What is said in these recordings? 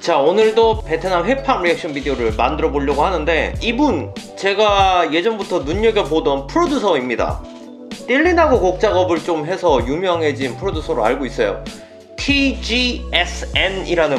자 오늘도 베트남 힙합 리액션 비디오를 만들어 보려고 하는데 이분 제가 예전부터 눈여겨보던 프로듀서입니다. 딜린하고 곡 작업을 좀 해서 유명해진 프로듀서로 알고 있어요. TGSN이라는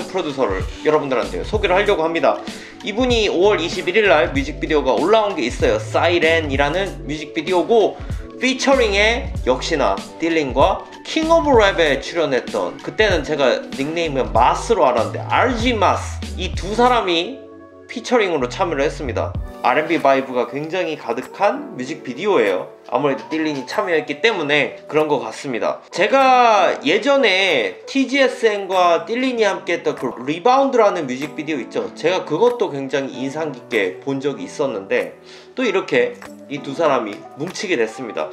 프로듀서를 여러분들한테 소개를 하려고 합니다. 이분이 5월 21일 날 뮤직비디오가 올라온 게 있어요. 사이렌이라는 뮤직비디오고 피처링에 역시나 tlinh과 King of Rap에 출연했던 그때는 제가 닉네임을 Mas로 알았는데 RZ Mas. 이 두 사람이 피처링으로 참여를 했습니다. R&B vibe가 굉장히 가득한 뮤직비디오예요 아무래도 tlinh이 참여했기 때문에 그런 것 같습니다. 제가 예전에 TGSN과 tlinh이 함께 했던 그 Rebound라는 뮤직비디오 있죠? 제가 그것도 굉장히 인상 깊게 본 적이 있었는데 또 이렇게 이 두 사람이 뭉치게 됐습니다.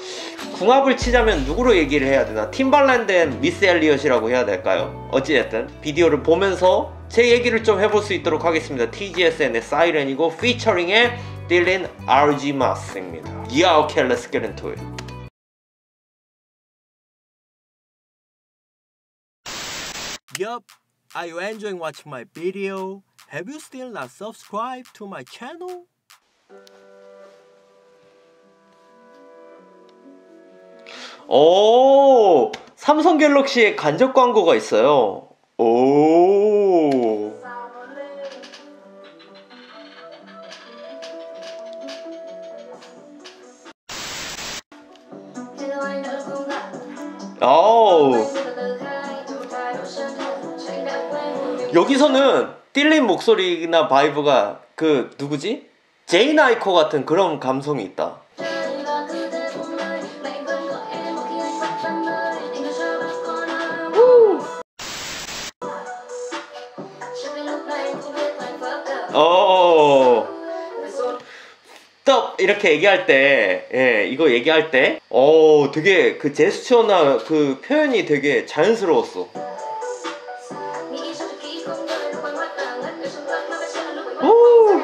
궁합을 치자면 누구로 얘기를 해야 되나? Timbaland and Missy Elliott이라고 해야 될까요? 어찌됐든 비디오를 보면서 제 얘기를 좀 해볼 수 있도록 하겠습니다. TGSN의 Siren이고 피처링의 딜린 RG 마스입니다. Yeah, okay, let's get into it. Yup, are you enjoying watching my video? Have you still not subscribed to my channel? 오, 삼성 갤럭시의 간접 광고가 있어요. 오. 아우. 여기서는 tlinh 목소리나 vibe가 그 누구지? Jhené Aiko 같은 그런 감성이 있다. 어. 또 이렇게 얘기할 때, 예, 이거 얘기할 때, 어, 되게 그 제스처나 그 표현이 되게 자연스러웠어. 오.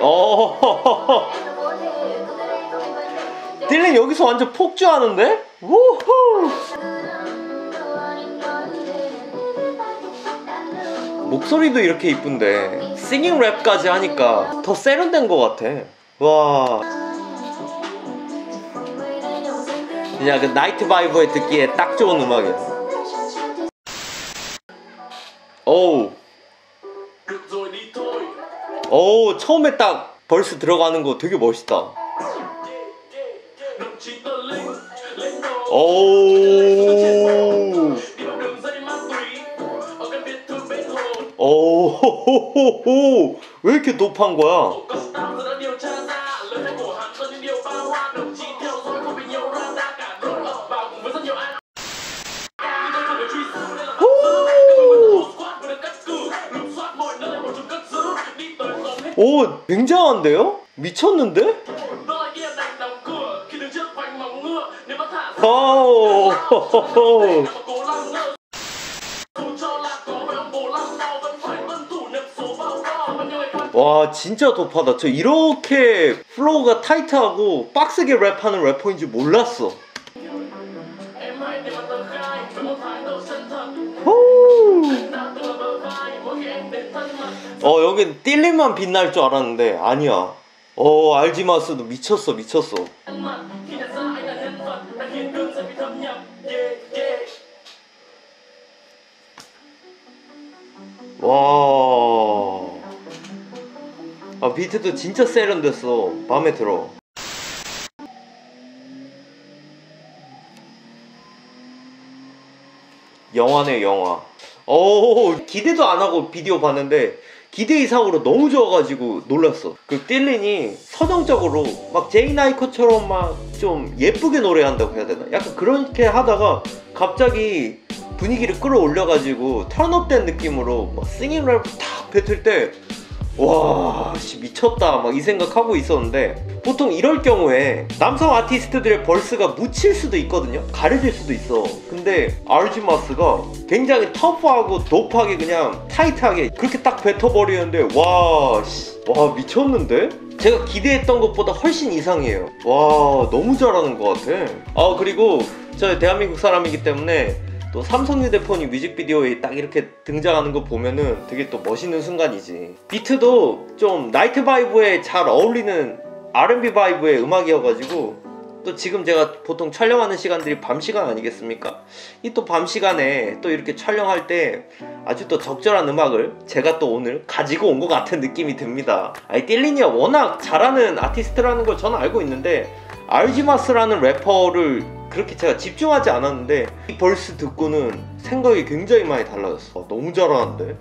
어. 딜린 여기서 완전 폭주하는데? 우후. 목소리도 이렇게 이쁜데 싱잉 랩까지 하니까 더 세련된 것 같아. 와. 그냥 그 나이트 바이브에 듣기에 딱 좋은 음악이야. 오우. 오 처음에 딱 벌스 들어가는 거 되게 멋있다. 오 오호호호호 왜 이렇게 높은 거야? 오 굉장한데요? 미쳤는데? 오 와 진짜 dope하다. 저 이렇게 flow가 타이트하고 빡세게 랩하는 래퍼인 줄 몰랐어. 어 여긴 띨림만 빛날 줄 알았는데 아니야. 어 알지마스도 미쳤어 미쳤어. 와. 아, 비트도 진짜 세련됐어. 마음에 들어. 영화네, 영화. 오, 기대도 안 하고 비디오 봤는데, 기대 이상으로 너무 좋아가지고 놀랐어. 그 딜린이 서정적으로 막 제이 나이커처럼 막 좀 예쁘게 노래한다고 해야 되나? 약간 그렇게 하다가 갑자기 분위기를 끌어올려가지고 턴업된 느낌으로 막 싱잉 랩탁 뱉을 때 와, 씨, 미쳤다. 막 이 생각하고 있었는데, 보통 이럴 경우에 남성 아티스트들의 벌스가 묻힐 수도 있거든요? 가려질 수도 있어. 근데 아르지마스가 굉장히 터프하고 dope하게 그냥 타이트하게 그렇게 딱 뱉어버리는데, 와, 씨, 와, 미쳤는데? 제가 기대했던 것보다 훨씬 이상이에요. 와, 너무 잘하는 것 같아. 아, 그리고 저 대한민국 사람이기 때문에 또 삼성 휴대폰이 뮤직비디오에 딱 이렇게 등장하는 거 보면은 되게 또 멋있는 순간이지. 비트도 좀 night vibe에 잘 어울리는 R&B vibe의 음악이어가지고 또 지금 제가 보통 촬영하는 시간들이 밤 시간 아니겠습니까? 이 또 밤 시간에 또 이렇게 촬영할 때 아주 또 적절한 음악을 제가 또 오늘 가지고 온 것 같은 느낌이 듭니다. 아이 tlinh이가 워낙 잘하는 아티스트라는 걸 저는 알고 있는데 RZ Mas라는 래퍼를 그렇게 제가 집중하지 않았는데 이 verse 듣고는 생각이 굉장히 많이 달라졌어. 아, 너무 잘하는데.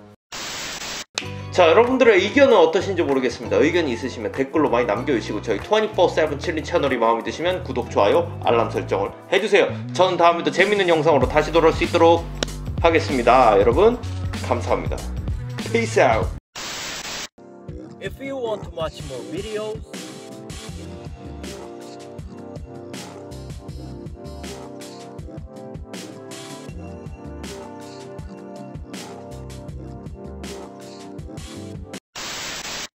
자 여러분들의 의견은 어떠신지 모르겠습니다. 의견이 있으시면 댓글로 많이 남겨주시고 저희 24-7 Chillin 채널이 마음에 드시면 구독, 좋아요, 알람 설정을 해주세요. 저는 다음에 또 재밌는 영상으로 다시 돌아올 수 있도록 하겠습니다. 여러분 감사합니다. Peace out. If you want to watch more videos,